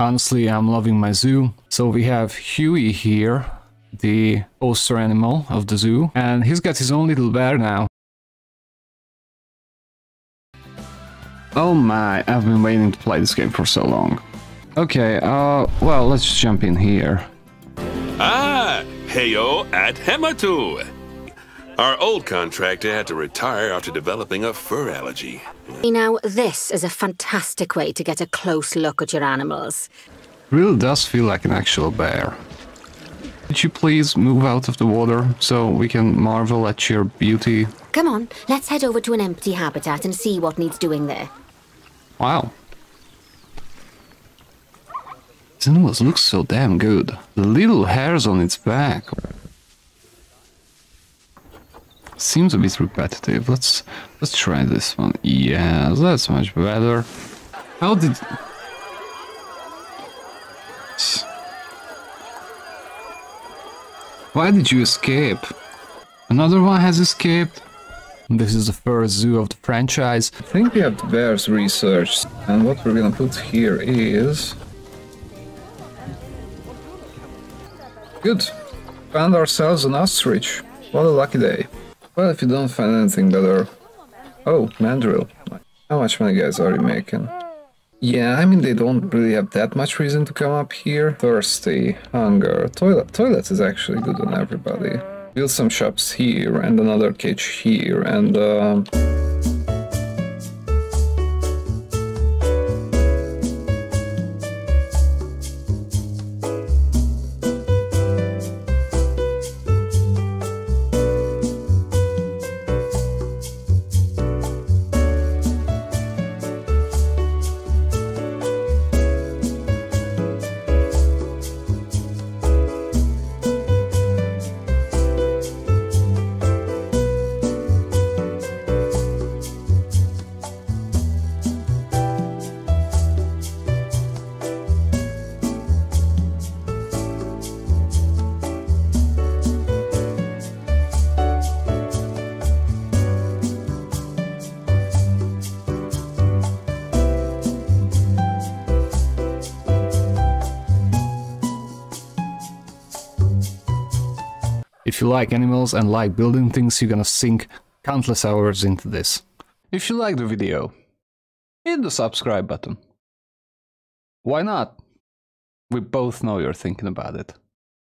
Honestly, I'm loving my zoo. So we have Huey here, the poster animal of the zoo, and he's got his own little bear now. Oh my, I've been waiting to play this game for so long. Okay, uh, well, let's jump in here. Ah, heyo at Hematu. Our old contractor had to retire after developing a fur allergy. Now, this is a fantastic way to get a close look at your animals. Really does feel like an actual bear. Could you please move out of the water so we can marvel at your beauty? Come on, let's head over to an empty habitat and see what needs doing there. Wow. This animal looks so damn good. The little hairs on its back. Seems a bit repetitive. Let's let's try this one. Yeah, that's much better. How did Why did you escape? Another one has escaped. This is the first zoo of the franchise. I think we have the bears researched, and what we're gonna put here is... Good. Found ourselves an ostrich. What a lucky day. Well, if you don't find anything better... Oh, mandrill. How much money guys are you making? Yeah, I mean, they don't really have that much reason to come up here. Thirsty, hunger, toilet. Toilets is actually good on everybody. Build some shops here and another cage here and... Uh... If you like animals and like building things, you're gonna sink countless hours into this. If you like the video, hit the subscribe button. Why not? We both know you're thinking about it.